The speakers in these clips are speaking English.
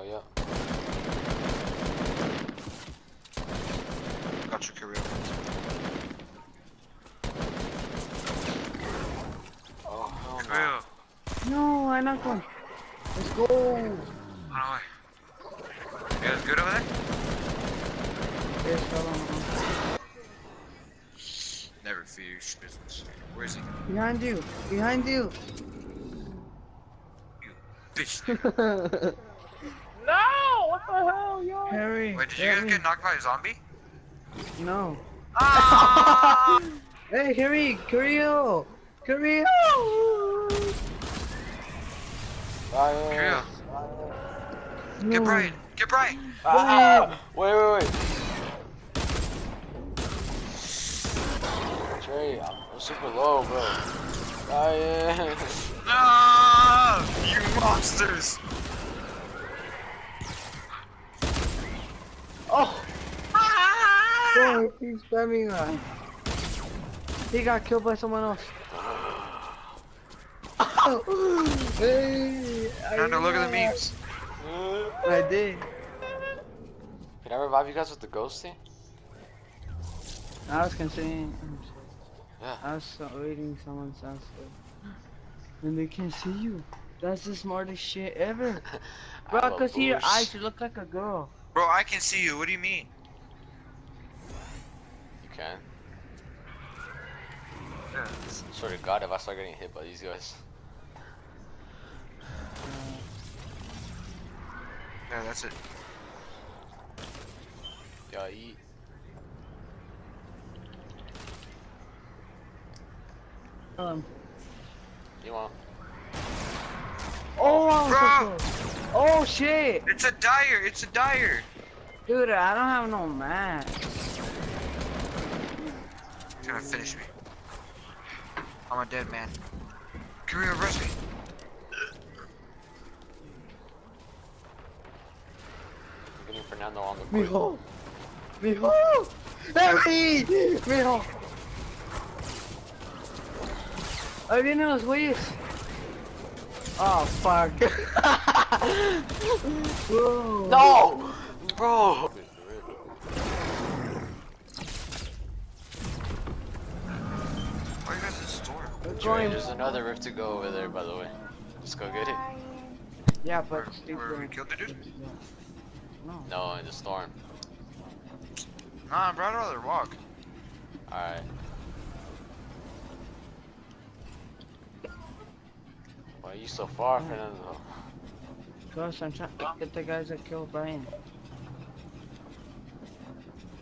Oh, yeah. Got your career. Oh, hell no. Career. No, I knocked one. Let's go. Run away. You guys good over there? Yes, hold on. Never fear your business. Where is he? Behind you. Behind you. You bitch. No! What the hell, yo? Harry. Wait, did you guys get knocked by a zombie? No. Ah! Hey, Harry. Kirill. Kirill. Ah, yeah, Career. yeah. Get No. Brian. Get Brian. Ah, wait, wait, wait. Trey, I'm, I'm super low, bro. Ah, yeah. No! You monsters! Oh, he's spamming us. He got killed by someone else. hey, Nando, look at the memes. I did. Can I revive you guys with the ghost thing? I was considering. Yeah. I was so- waiting someone's answer. And they can't see you. That's the smartest shit ever. Bro, cause your boost. eyes should look like a girl. Bro, I can see you. What do you mean? You can. Yeah. Swear to God, if I start getting hit by these guys. Yeah, that's it. Yeah, eat. Um. You want? Oh, I was so close. Oh shit, It's a dire. It's a dire. dude! I don't have no match. He's gonna finish me. I'm a dead man. Come here, arrest me. I'm getting Fernando on the quick. Mijo, mijo, Harry, mijo. Ahí vienen los güeyes. Oh fuck. Bro. No! Bro! Store? Going. there's another rift to go over there, by the way. Just go get it. Yeah, Where, but Steve. where we killed the dude? No. No, in the storm. Nah, I'd rather walk. Alright. Why are you so far, Fernando? Cause I'm trying to get the guys that killed Brian.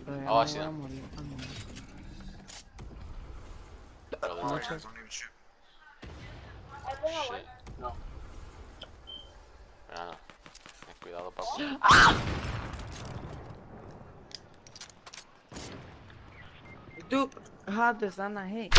But Oh, I know see them. I'm gonna- I'm gonna- Brother, Oh, I'll you check. guys don't even shoot. Shit. No. Fernando. Ten cuidado, papu. Dude, how does that not hit?